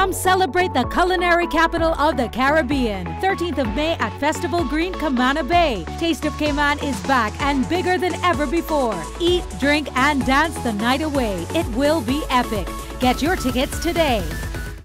Come celebrate the culinary capital of the Caribbean. 13th of May at Festival Green, Camana Bay. Taste of Cayman is back and bigger than ever before. Eat, drink, and dance the night away. It will be epic. Get your tickets today.